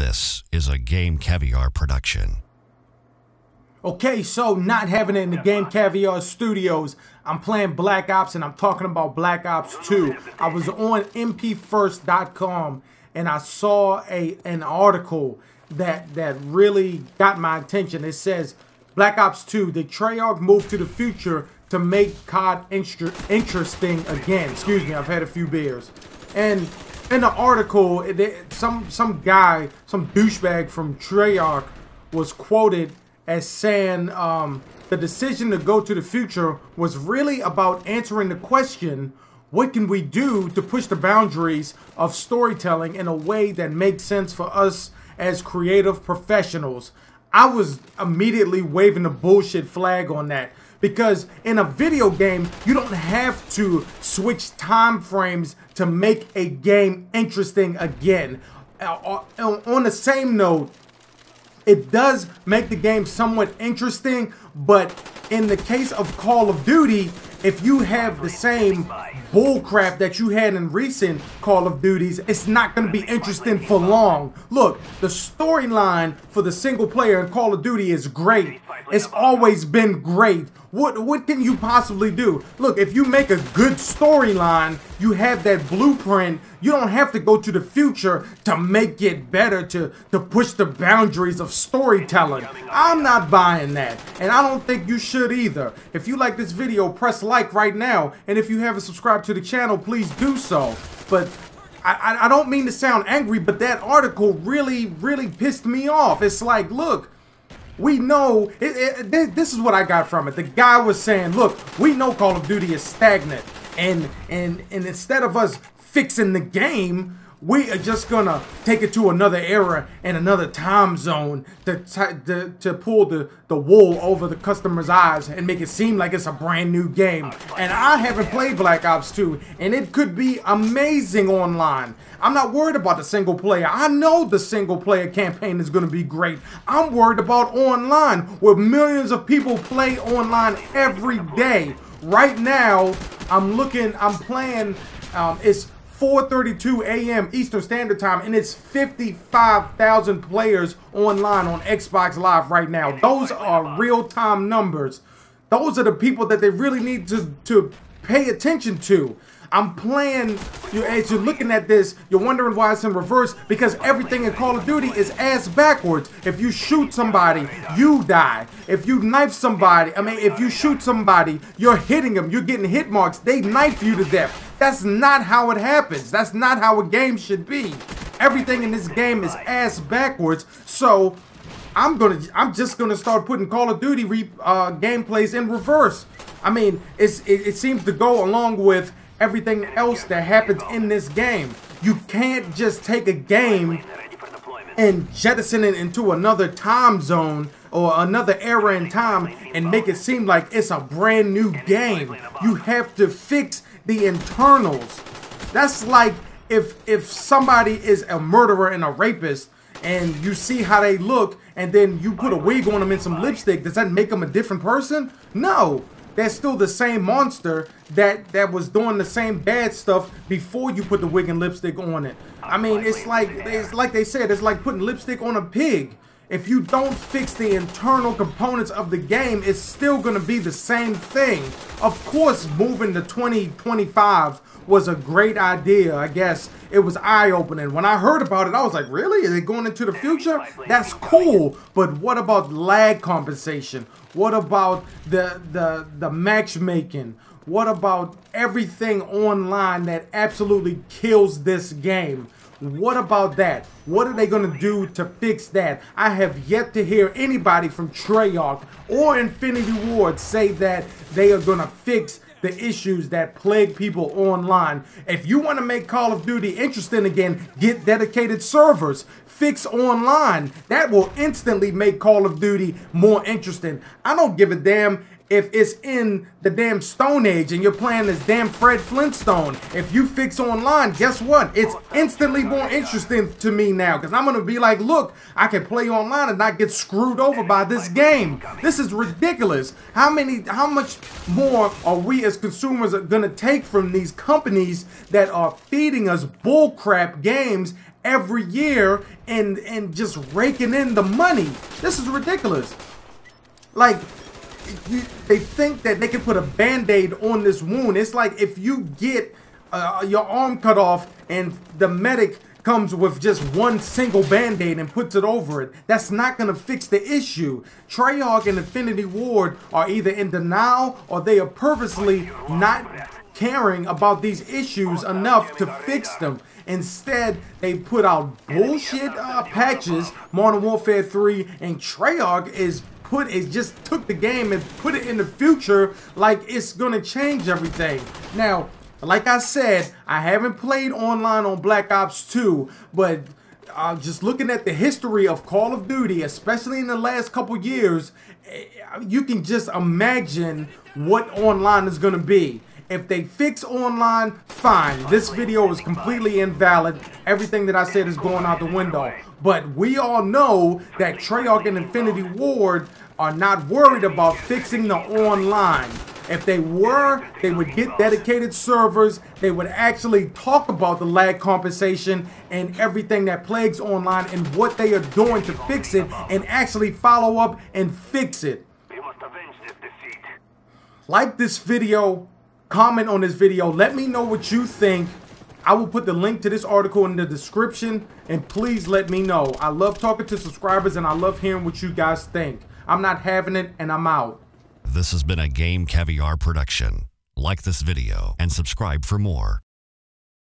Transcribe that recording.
This is a Game Caviar production. Okay, so not having it in the Game Caviar Studios, I'm playing Black Ops and I'm talking about Black Ops 2. I was on mp1st.com and I saw a an article that that really got my attention. It says Black Ops 2, the Treyarch moved to the future to make COD interesting again. Excuse me, I've had a few beers. And in the article, some some guy, some douchebag from Treyarch was quoted as saying um, the decision to go to the future was really about answering the question, what can we do to push the boundaries of storytelling in a way that makes sense for us as creative professionals? I was immediately waving the bullshit flag on that because in a video game you don't have to switch time frames to make a game interesting again uh, uh on the same note it does make the game somewhat interesting, but in the case of Call of Duty, if you have the same bullcrap that you had in recent Call of Duties, it's not going to be interesting for long. Look, the storyline for the single player in Call of Duty is great. It's always been great. What what can you possibly do? Look, if you make a good storyline, you have that blueprint. You don't have to go to the future to make it better to to push the boundaries of storytelling. I'm not buying that, and I don't think you should either. If you like this video, press like right now, and if you haven't subscribed to the channel, please do so. But I, I don't mean to sound angry, but that article really, really pissed me off. It's like, look, we know, it, it, this is what I got from it. The guy was saying, look, we know Call of Duty is stagnant. And, and, and instead of us fixing the game, we are just gonna take it to another era and another time zone to, to, to pull the, the wool over the customer's eyes and make it seem like it's a brand new game. And I haven't played Black Ops 2, and it could be amazing online. I'm not worried about the single player. I know the single player campaign is gonna be great. I'm worried about online, where millions of people play online every day. Right now, I'm looking, I'm playing, um, it's 4:32 a.m. Eastern Standard Time, and it's 55,000 players online on Xbox Live right now. Those are real-time numbers. Those are the people that they really need to to pay attention to. I'm playing, you as you're looking at this, you're wondering why it's in reverse because everything in Call of Duty is ass backwards. If you shoot somebody, you die. If you knife somebody, I mean, if you shoot somebody, you're hitting them, you're getting hit marks, they knife you to death. That's not how it happens. That's not how a game should be. Everything in this game is ass backwards. So I'm gonna, I'm just gonna start putting Call of Duty re, uh, gameplays in reverse. I mean, it's it, it seems to go along with everything else that happens in this game. You can't just take a game and jettison it into another time zone or another era in time and make it seem like it's a brand new game. You have to fix the internals. That's like if if somebody is a murderer and a rapist and you see how they look and then you put a wig on them and some lipstick, does that make them a different person? No. They're still the same monster that that was doing the same bad stuff before you put the wig and lipstick on it. I mean, it's like it's like they said, it's like putting lipstick on a pig. If you don't fix the internal components of the game, it's still going to be the same thing. Of course, moving to 2025 was a great idea. I guess it was eye-opening. When I heard about it, I was like, really? Are they going into the future? That's cool. But what about lag compensation? What about the the the matchmaking? What about everything online that absolutely kills this game? What about that? What are they going to do to fix that? I have yet to hear anybody from Treyarch or Infinity Ward say that they are going to fix the issues that plague people online. If you want to make Call of Duty interesting again, get dedicated servers. Fix online. That will instantly make Call of Duty more interesting. I don't give a damn if it's in the damn Stone Age and you're playing this damn Fred Flintstone. If you fix online, guess what? It's instantly more interesting to me now because I'm going to be like, look, I can play online and not get screwed over by this game. This is ridiculous. How many, how much more are we as consumers going to take from these companies that are feeding us bullcrap games every year and and just raking in the money. This is ridiculous. Like you, they think that they can put a band-aid on this wound. It's like if you get uh, your arm cut off and the medic comes with just one single band-aid and puts it over it. That's not going to fix the issue. Treyarch and Infinity Ward are either in denial or they are purposely not caring about these issues enough to fix them. Instead, they put out bullshit uh, patches, Modern Warfare 3, and Treyarch is put it just took the game and put it in the future like it's gonna change everything. Now, like I said, I haven't played online on Black Ops 2, but uh, just looking at the history of Call of Duty, especially in the last couple years, eh, you can just imagine what online is going to be. If they fix online, fine. This video is completely invalid. Everything that I said is going out the window. But we all know that Treyarch and Infinity Ward are not worried about fixing the online. If they were, they would get dedicated servers. They would actually talk about the lag compensation and everything that plagues online and what they are doing to fix it and actually follow up and fix it. Like this video, comment on this video. Let me know what you think. I will put the link to this article in the description and please let me know. I love talking to subscribers and I love hearing what you guys think. I'm not having it and I'm out. This has been a Game Caviar production. Like this video and subscribe for more.